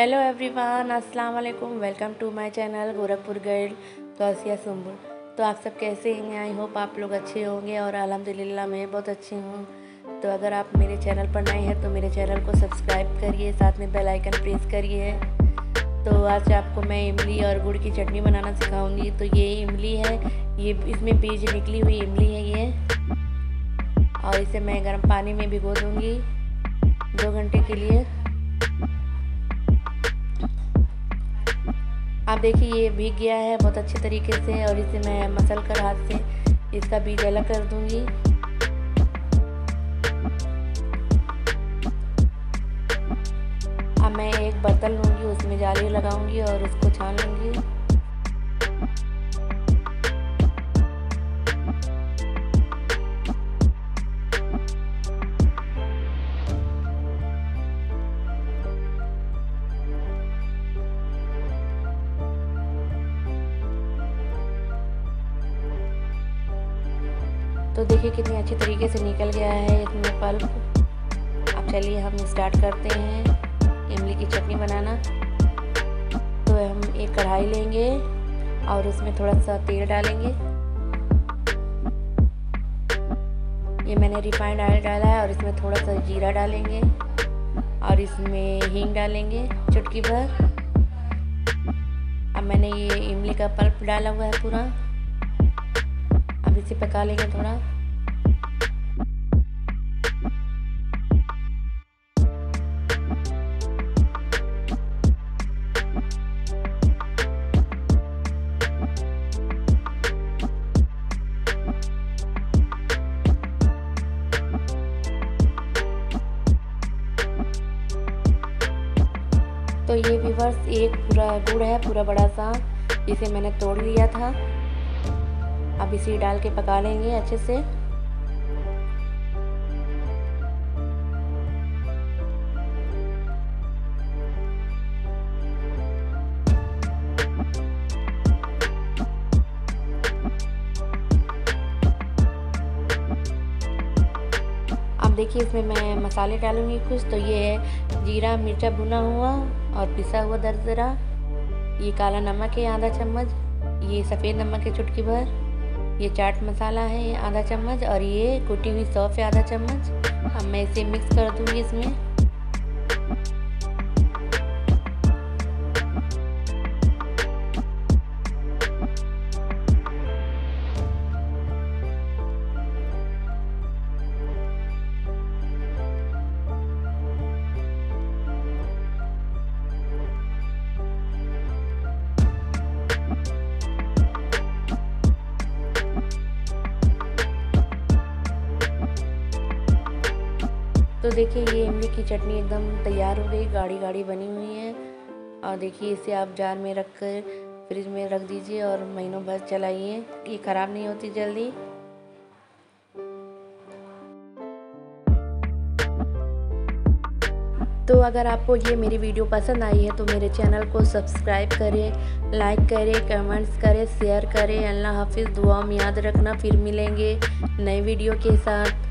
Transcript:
Hello everyone अस्सलाम वालेकुम welcome to my channel Gorakhpur girl Gausiya Sumbul तो आप सब कैसे हैं? आई होप आप लोग अच्छे होंगे और अल्हम्दुलिल्लाह मैं बहुत अच्छी हूँ। तो अगर आप मेरे चैनल पर नए हैं तो मेरे चैनल को सब्सक्राइब करिए, साथ में बेल आइकन प्रेस करिए। तो आज आपको मैं इमली और गुड़ की चटनी बनाना सिखाऊँगी। तो ये इमली है, ये इसमें बीज निकली हुई इमली है ये। और इसे मैं गर्म पानी में भिगो दूँगी, दो घंटे के लिए। आप देखिए, ये भीग गया है बहुत अच्छे तरीके से और इसे मैं मसल कर हाथ से इसका बीज अलग कर दूँगी। अब मैं एक बर्तन लूँगी, उसमें जाली लगाऊँगी और उसको छान लूँगी। तो देखिए कितनी अच्छे तरीके से निकल गया है इसमें पल्प अब चलिए हम स्टार्ट करते हैं इमली की चटनी बनाना। तो हम एक कढ़ाई लेंगे और उसमें थोड़ा सा तेल डालेंगे। ये मैंने रिफाइंड ऑयल डाला है और इसमें थोड़ा सा जीरा डालेंगे और इसमें हींग डालेंगे चुटकी भर। अब मैंने ये इमली का पल्प डाला हुआ है पूरा। इसे पका लेंगे थोड़ा तो ये विवर्स एक पूरा गुड़ है, पूरा बड़ा सा इसे मैंने तोड़ लिया था। अब इसे डाल के पका लेंगे अच्छे से। देखिए इसमें मैं मसाले डालूँगी कुछ तो ये है जीरा, मिर्चा भुना हुआ और पिसा हुआ दरदरा ये काला नमक है आधा चम्मच, ये सफ़ेद नमक है चुटकी भर। ये चाट मसाला है आधा चम्मच और ये कुटी हुई सौफ है आधा चम्मच। अब मैं इसे मिक्स कर दूँगी इसमें। तो देखिए, ये इमली की चटनी एकदम तैयार हो गई गाढ़ी गाढ़ी बनी हुई है। और देखिए, इसे आप जार में रख कर फ्रिज में रख दीजिए और महीनों भर चलाइए। ये ख़राब नहीं होती जल्दी। तो अगर आपको ये मेरी वीडियो पसंद आई है तो मेरे चैनल को सब्सक्राइब करें, लाइक करें, कमेंट्स करें, शेयर करें। अल्लाह हाफिज़ दुआ में याद रखना। फिर मिलेंगे नए वीडियो के साथ।